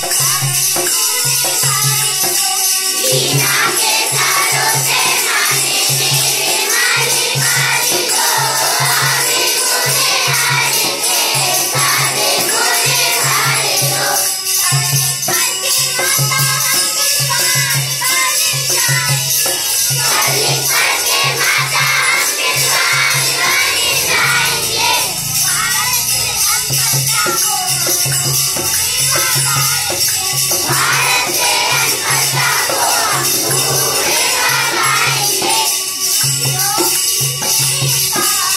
Let's go. Yeah.